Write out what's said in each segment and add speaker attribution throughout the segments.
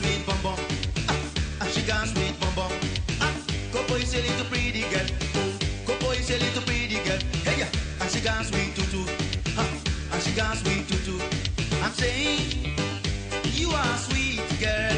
Speaker 1: sweet bum. Ah, and she got sweet bum. Ah, Coco is a little pretty girl. Coco is a little pretty girl. Hey, yeah. And she got sweet tutu. Ah, and she got sweet tutu. I'm saying you are sweet girl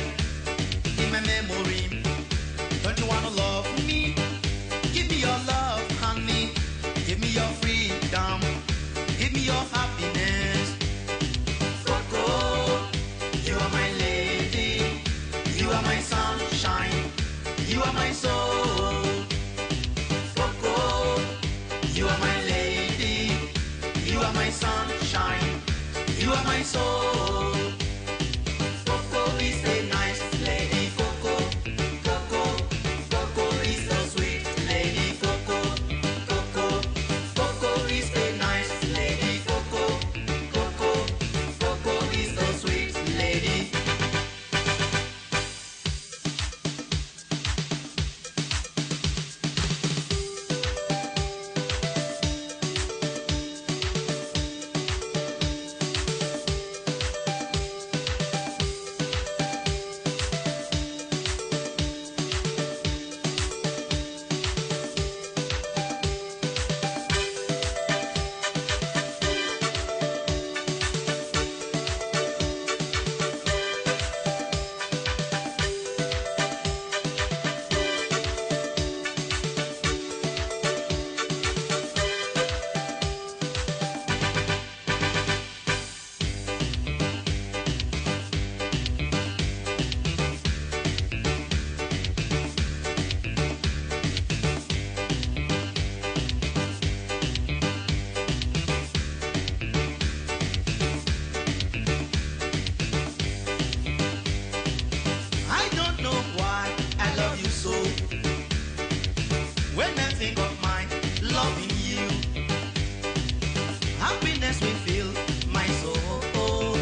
Speaker 1: my Think of my loving you. Happiness will fill my soul.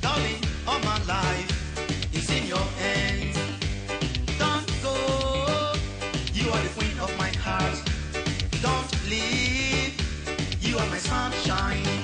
Speaker 1: Darling, all my life is in your hands. Don't go, you are the queen of my heart. Don't leave, you are my sunshine.